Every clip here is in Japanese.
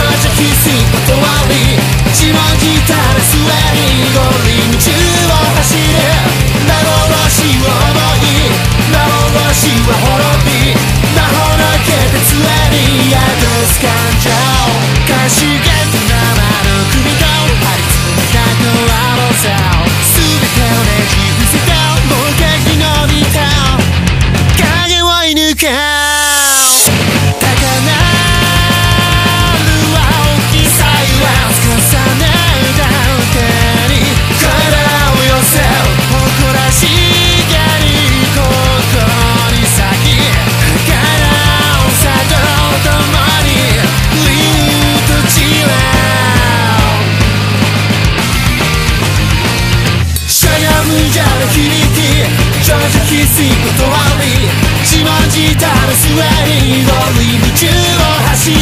す断り自問自答で末に五輪中を走る幻を思い幻は滅び魔法のけて杖に宿す感情監視源と生の首と張り付いたのはロサ全てをねじ伏せたもう影伸びた影を射抜か正直すい断り自慢自答の末にゴールイン中を走る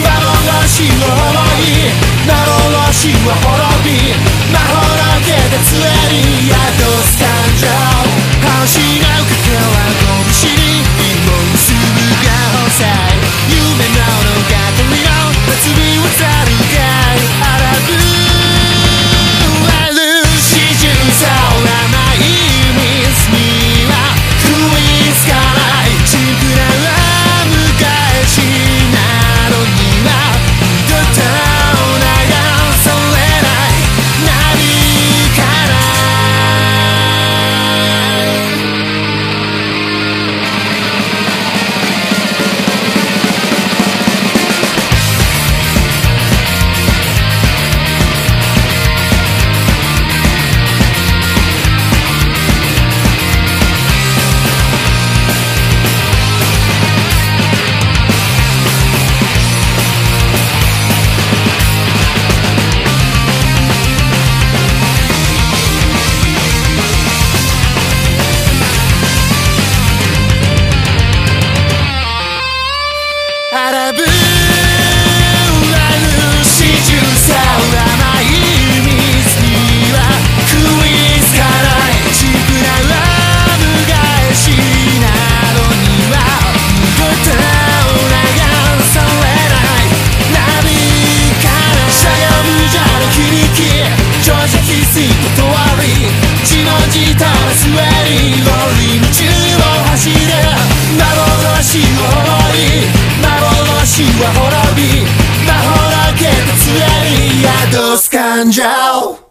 幻を思い幻は滅び。魔法だけで杖に宿すか。は滅び魔法のけで杖に宿す感情。